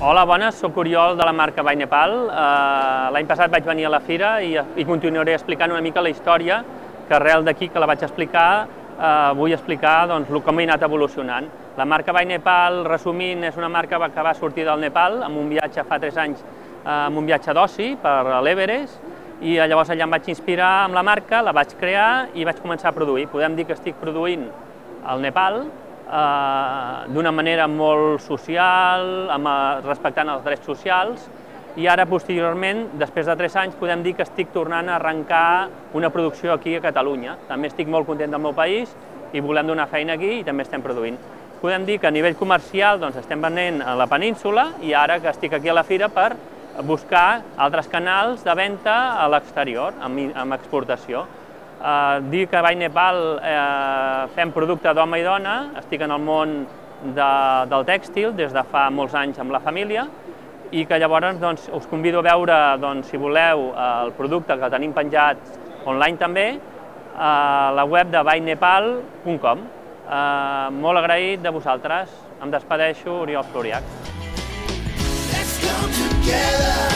Hola, bones, sóc Oriol de la marca By Nepal. Uh, L'any passat vaig venir a la fira i, i continuaré explicant una mica la història que arrel d'aquí que la vaig explicar uh, vull explicar doncs, com he anat evolucionant. La marca By Nepal, resumint, és una marca que va sortir del Nepal amb un viatge fa 3 anys, uh, amb un viatge d'oci per l'Everest i llavors allà em vaig inspirar amb la marca, la vaig crear i vaig començar a produir. Podem dir que estic produint al Nepal, eh, d'una manera molt social, eh, respectant els drets socials, i ara, posteriorment, després de tres anys, podem dir que estic tornant a arrencar una producció aquí a Catalunya. També estic molt content del meu país i volem donar feina aquí i també estem produint. Podem dir que a nivell comercial doncs, estem venent a la península i ara que estic aquí a la fira per buscar altres canals de venda a l'exterior, amb, amb exportació. Eh, dir que a Vall Nepal eh, fem producte d'home i dona, estic en el món de, del tèxtil des de fa molts anys amb la família i que llavors doncs, us convido a veure, doncs, si voleu, el producte que tenim penjat online també, a la web de vainepal.com. Eh, molt agraït de vosaltres. Em despedeixo, Oriol Floriac. Let's come together.